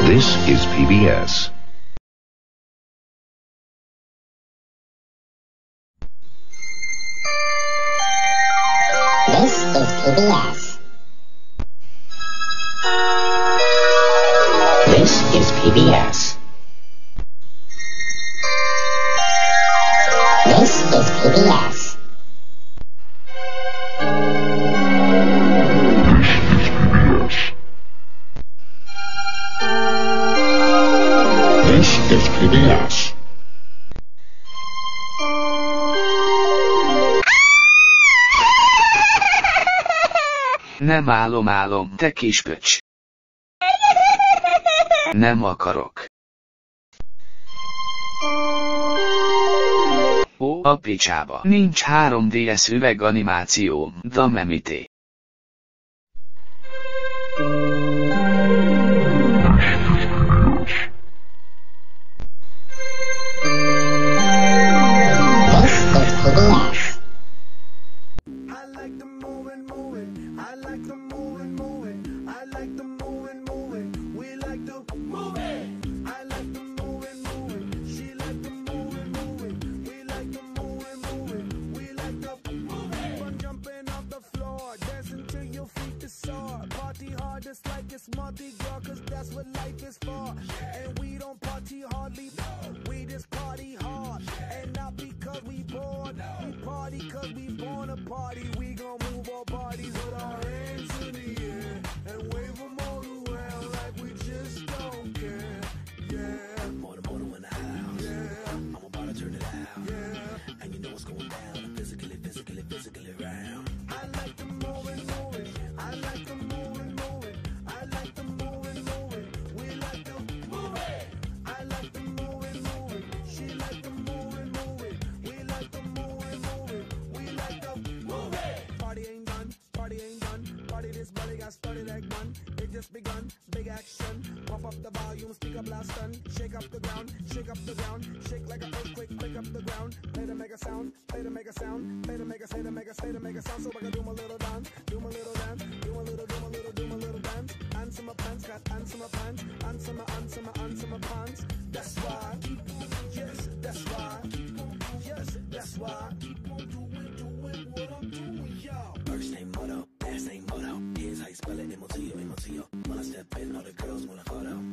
This is PBS. This is PBS. describirás. Nem álom-álom, te kispöcs. Nem akarok. Ó, a picsába. Nincs 3DS üveg animációm, damemité. Mardi Gras, cause that's what life is for. And we don't party hardly, we just party hard. And not because we bored, we party cause we born to party. We gon' move our This body got started like one. It just begun. Big action. Pump up the volume. Speak up loud stun. Shake up the ground. Shake up the ground. Shake like an earthquake. Quake up the ground. Play to make a sound. Play to make a sound. Play to make a say to make a say to make a sound. So I can do my little dance. Do my little dance. Do my little, do my little, do my little dance. Answer my pants. Got answer my pants. Answer my, answer my, answer my pants. That's why. Yes, that's why. Yes, that's why. I step in, all the girls wanna hold out.